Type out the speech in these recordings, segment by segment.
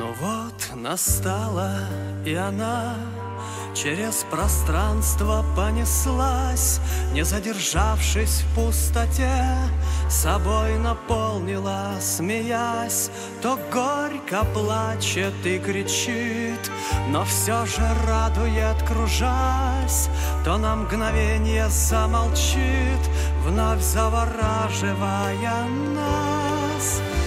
Ну вот настала и она Через пространство понеслась, Не задержавшись в пустоте, Собой наполнила, смеясь, То горько плачет и кричит, Но все же радует, кружась, То на мгновение замолчит, Вновь завораживая нас.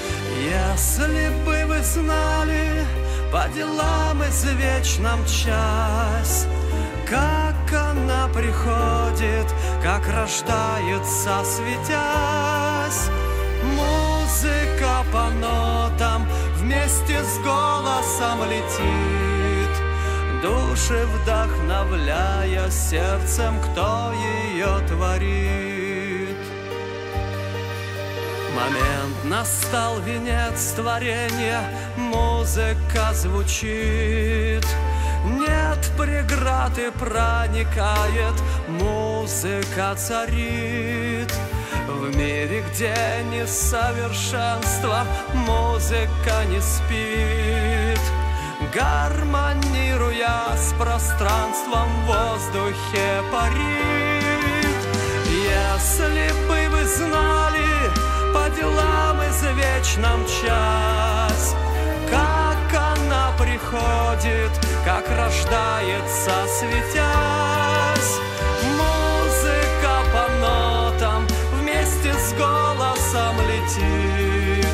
Если бы вы знали, по делам извечно мчась, Как она приходит, как рождается, светясь. Музыка по нотам вместе с голосом летит, Души вдохновляя сердцем, кто ее творит. Момент настал венец творения, музыка звучит. Нет преград и проникает, музыка царит. В мире, где несовершенство, музыка не спит. Гармонируя с пространством, в воздухе парит. Если бы вы знали, делам извечно мчась, как она приходит, как рождается, светясь. Музыка по нотам вместе с голосом летит,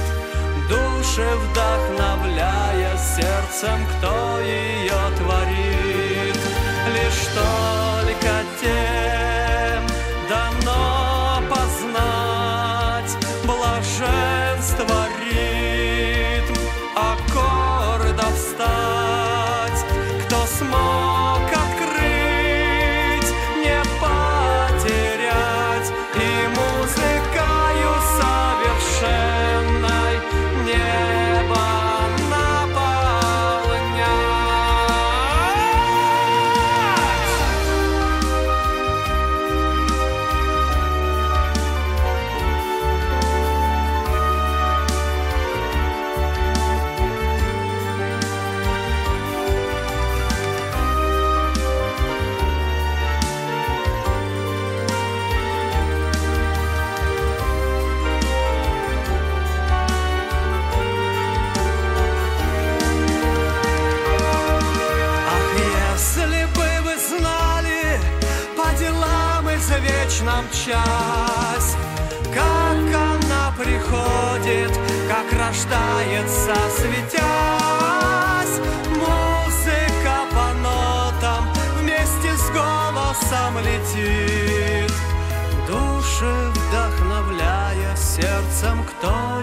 души вдохновляя сердцем, кто ее творит. Лишь только блаженство извечно мчась, как она приходит, как рождается, светясь. Музыка по нотам вместе с голосом летит, души вдохновляя сердцем, кто